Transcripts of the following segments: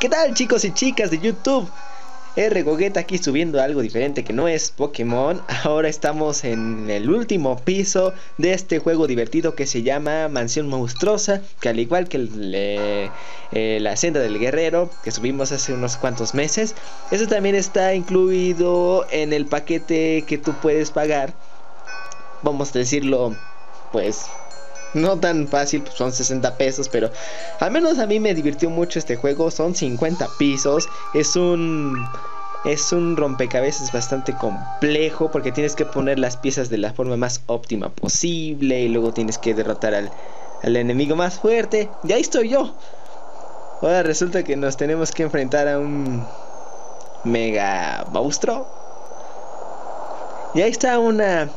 ¿Qué tal chicos y chicas de YouTube? R Gogueta aquí subiendo algo diferente que no es Pokémon. Ahora estamos en el último piso de este juego divertido que se llama Mansión Monstruosa. Que al igual que eh, la senda del guerrero que subimos hace unos cuantos meses, eso también está incluido en el paquete que tú puedes pagar. Vamos a decirlo, pues no tan fácil, pues son 60 pesos, pero al menos a mí me divirtió mucho este juego. Son 50 pisos. Es un es un rompecabezas bastante complejo porque tienes que poner las piezas de la forma más óptima posible y luego tienes que derrotar al, al enemigo más fuerte. Y ahí estoy yo. Ahora resulta que nos tenemos que enfrentar a un mega monstruo. Y ahí está una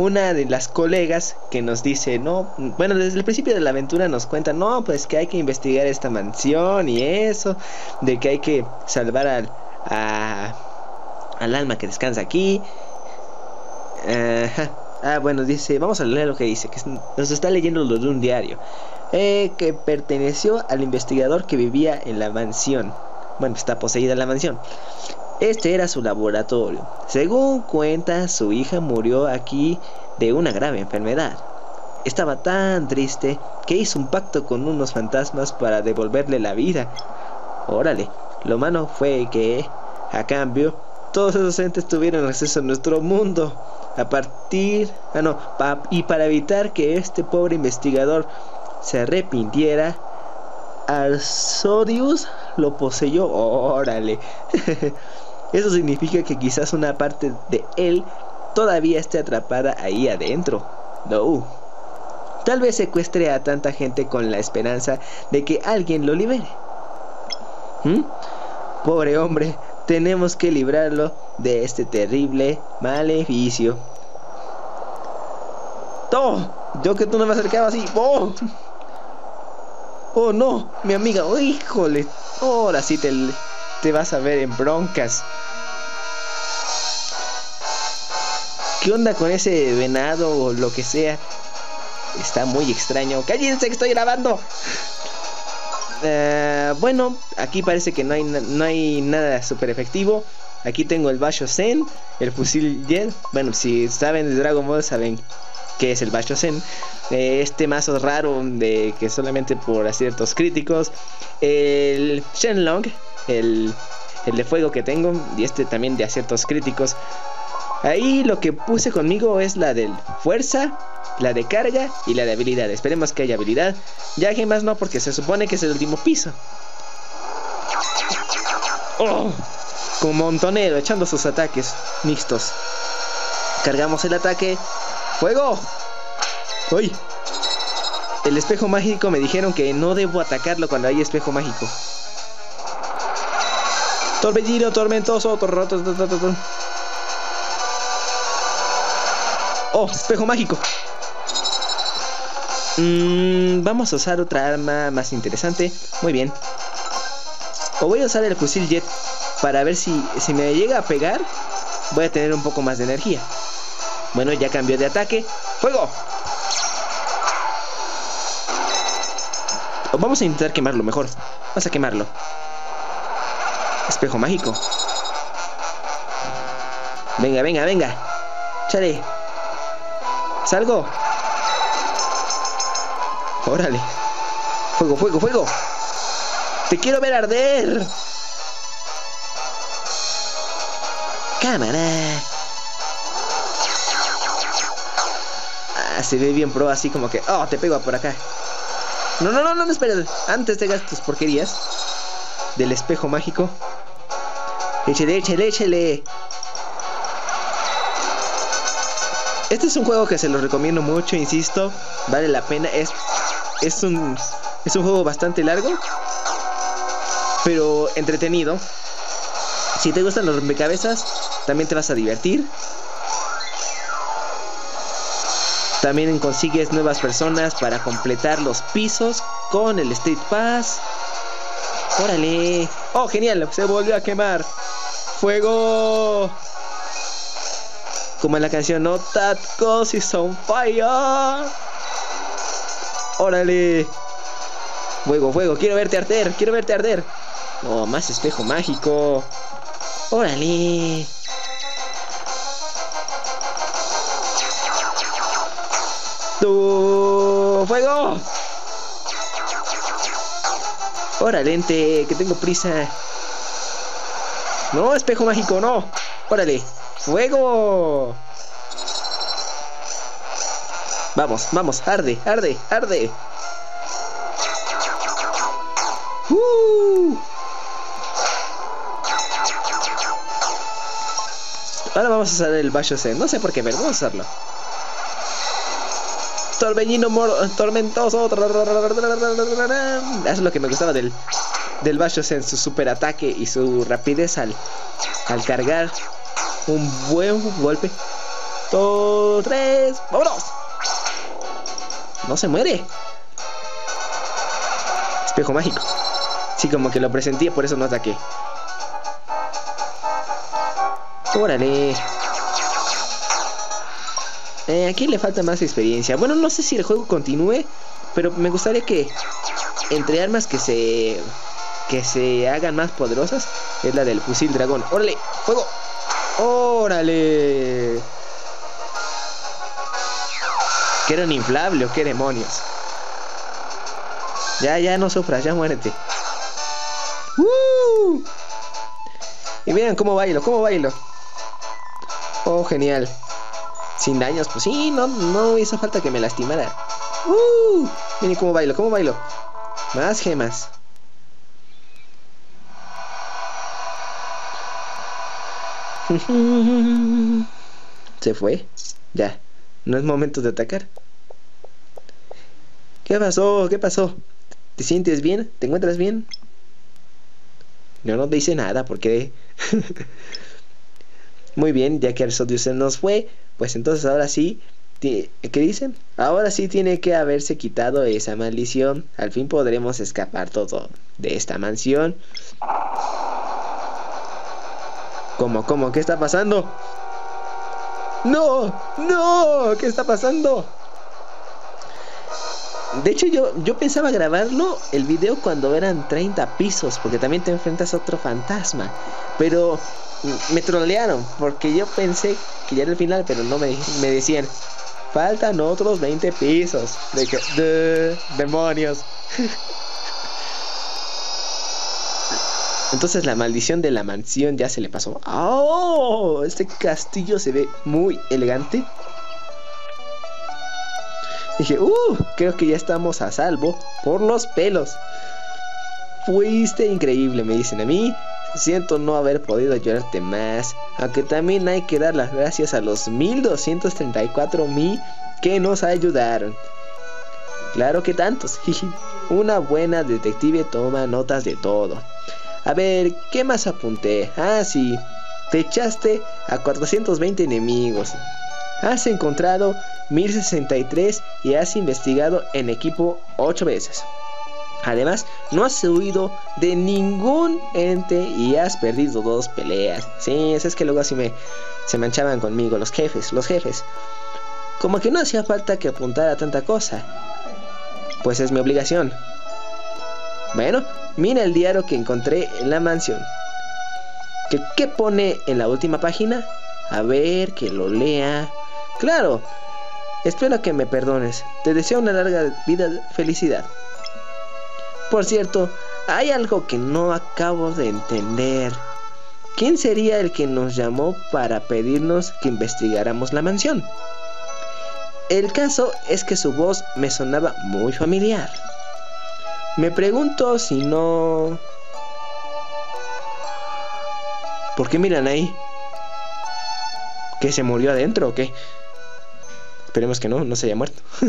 una de las colegas que nos dice, no, bueno, desde el principio de la aventura nos cuenta, no, pues que hay que investigar esta mansión y eso, de que hay que salvar al, al alma que descansa aquí. Ah, bueno, dice, vamos a leer lo que dice, que nos está leyendo lo de un diario, eh, que perteneció al investigador que vivía en la mansión. Bueno, está poseída la mansión. Este era su laboratorio. Según cuenta, su hija murió aquí de una grave enfermedad. Estaba tan triste que hizo un pacto con unos fantasmas para devolverle la vida. Órale, lo malo fue que, a cambio, todos esos entes tuvieron acceso a nuestro mundo. A partir... Ah, no, y para evitar que este pobre investigador se arrepintiera, Arsodius lo poseyó. Órale. Eso significa que quizás una parte de él todavía esté atrapada ahí adentro. No. Tal vez secuestre a tanta gente con la esperanza de que alguien lo libere. ¿Mm? Pobre hombre, tenemos que librarlo de este terrible maleficio. ¡Oh! Yo que tú no me acercaba así. ¡Oh! ¡Oh no! Mi amiga. ¡Oh, híjole! Ahora sí te te vas a ver en broncas. ¿Qué onda con ese venado o lo que sea? Está muy extraño. ¡Cállense que estoy grabando! Eh, bueno, aquí parece que no hay, no hay nada súper efectivo. Aquí tengo el Basho Zen, el fusil Jet. Bueno, si saben de Dragon Ball, saben qué es el Basho Zen. Eh, este mazo raro de que solamente por ciertos críticos. El Shenlong, el, el de fuego que tengo y este también de aciertos críticos. Ahí lo que puse conmigo es la de fuerza, la de carga y la de habilidad. Esperemos que haya habilidad. Ya que más no, porque se supone que es el último piso. Oh, como montonero echando sus ataques mixtos. Cargamos el ataque. ¡Fuego! ¡Uy! El espejo mágico me dijeron que no debo atacarlo cuando hay espejo mágico. Torbellino tormentoso. Oh, espejo mágico. Mm, vamos a usar otra arma más interesante. Muy bien. O voy a usar el fusil jet para ver si, si me llega a pegar. Voy a tener un poco más de energía. Bueno, ya cambió de ataque. ¡Fuego! Vamos a intentar quemarlo mejor. Vamos a quemarlo. Espejo mágico. Venga, venga, venga. Chale. Salgo. Órale. Fuego, fuego, fuego. Te quiero ver arder. Cámara. Ah, se ve bien pro así como que... Oh, te pego por acá. No, no, no, no, no, espera. Antes de gastos porquerías. Del espejo mágico. Échale, échale, échale. Este es un juego que se lo recomiendo mucho, insisto. Vale la pena. Es, es, un, es un juego bastante largo. Pero entretenido. Si te gustan los rompecabezas, también te vas a divertir. También consigues nuevas personas para completar los pisos con el Street Pass. Órale. Oh, genial. Se volvió a quemar. Fuego. Como en la canción No That Ghost is on fire. Órale. Fuego, fuego, quiero verte arder, quiero verte arder. No, más espejo mágico. Órale. ¡Tu fuego! Órale, lente, que tengo prisa. No, espejo mágico, no. Órale, fuego. Vamos, vamos, arde, arde, arde. Uh. Ahora vamos a usar el Zen. No sé por qué, pero vamos a usarlo. Torbellino tormentoso. Es lo que me gustaba del, del Zen. Su super ataque y su rapidez al, al cargar un buen golpe. Dos, tres, vámonos. No se muere. Espejo mágico. Sí, como que lo presentía, por eso no ataqué. Órale. Eh, aquí le falta más experiencia. Bueno, no sé si el juego continúe, pero me gustaría que entre armas que se que se hagan más poderosas es la del fusil dragón. Órale, fuego. Órale. Que era un inflable o qué demonios. Ya, ya no sufras, ya muérete. Y miren cómo bailo, cómo bailo. Oh, genial. Sin daños, pues sí, no, no hizo falta que me lastimara. Uh, miren cómo bailo, cómo bailo. Más gemas. Se fue. Ya. No es momento de atacar. ¿Qué pasó? ¿Qué pasó? ¿Te sientes bien? ¿Te encuentras bien? No nos dice nada porque... Muy bien, ya que Arsodio se nos fue, pues entonces ahora sí... ¿Qué dicen? Ahora sí tiene que haberse quitado esa maldición. Al fin podremos escapar todo de esta mansión. ¿Cómo? ¿Cómo? ¿Qué está pasando? ¡No! ¡No! ¿Qué está pasando? De hecho, yo, yo pensaba grabarlo, el video, cuando eran 30 pisos, porque también te enfrentas a otro fantasma. Pero me trolearon, porque yo pensé que ya era el final, pero no me, me decían, faltan otros 20 pisos. De que, de, demonios. Entonces la maldición de la mansión ya se le pasó. ¡Oh! Este castillo se ve muy elegante. Dije, uh, creo que ya estamos a salvo por los pelos. Fuiste increíble, me dicen a mí. Siento no haber podido ayudarte más. Aunque también hay que dar las gracias a los 1234 mil que nos ayudaron. Claro que tantos. Una buena detective toma notas de todo. A ver, ¿qué más apunté? Ah, sí. Te echaste a 420 enemigos. Has encontrado 1063 y has investigado en equipo 8 veces. Además, no has huido de ningún ente y has perdido dos peleas. Sí, es que luego así me se manchaban conmigo los jefes, los jefes. Como que no hacía falta que apuntara tanta cosa. Pues es mi obligación. Bueno, mira el diario que encontré en la mansión. ¿Qué, ¿Qué pone en la última página? A ver, que lo lea. Claro, espero que me perdones. Te deseo una larga vida, felicidad. Por cierto, hay algo que no acabo de entender. ¿Quién sería el que nos llamó para pedirnos que investigáramos la mansión? El caso es que su voz me sonaba muy familiar. Me pregunto si no... ¿Por qué miran ahí? ¿Que se murió adentro o qué? Esperemos que no, no se haya muerto.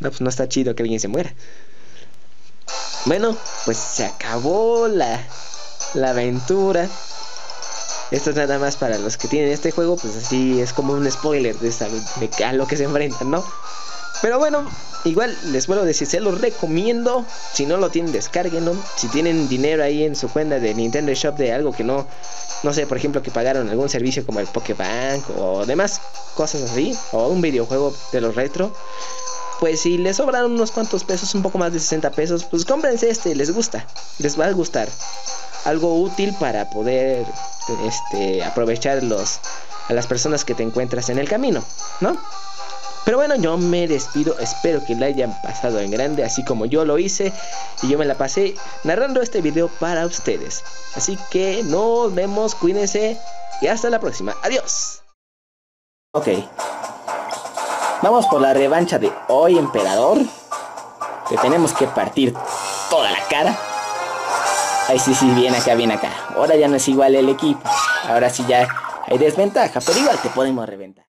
no, pues no está chido que alguien se muera. Bueno, pues se acabó la, la aventura. Esto es nada más para los que tienen este juego, pues así es como un spoiler de, esta, de a lo que se enfrentan, ¿no? Pero bueno, igual les vuelvo a decir, se los recomiendo. Si no lo tienen, descarguenlo. Si tienen dinero ahí en su cuenta de Nintendo Shop de algo que no, no sé, por ejemplo, que pagaron algún servicio como el Pokébank o demás cosas así, o un videojuego de los retro, pues si les sobran unos cuantos pesos, un poco más de 60 pesos, pues cómprense este, les gusta, les va a gustar. Algo útil para poder este, aprovechar los, a las personas que te encuentras en el camino, ¿no? Pero bueno, yo me despido, espero que la hayan pasado en grande, así como yo lo hice y yo me la pasé narrando este video para ustedes. Así que nos vemos, cuídense y hasta la próxima. Adiós. Ok. Vamos por la revancha de hoy, emperador. Que tenemos que partir toda la cara. Ay, sí, sí, bien acá, bien acá. Ahora ya no es igual el equipo. Ahora sí ya hay desventaja, pero igual te podemos reventar.